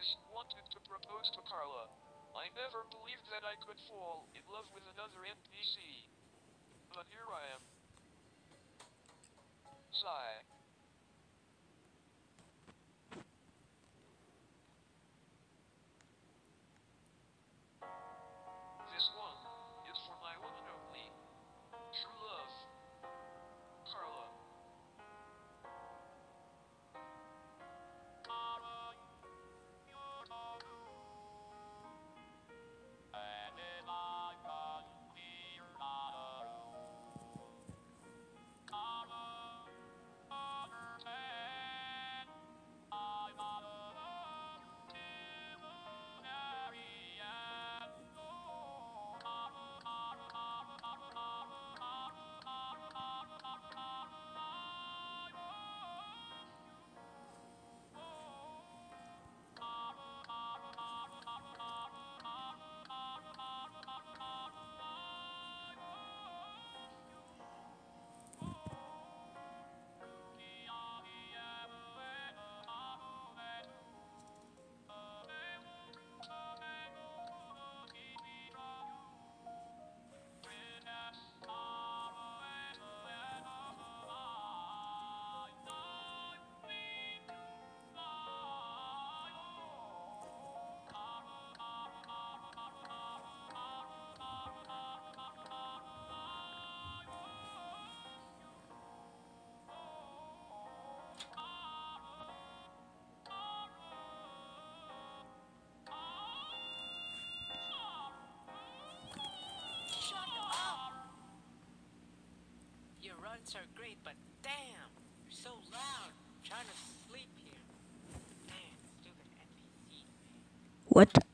to propose to Carla. I never believed that I could fall in love with another NPC. But here I am. Runs are great, but damn, you're so loud. I'm trying to sleep here. Damn, stupid NPC. What?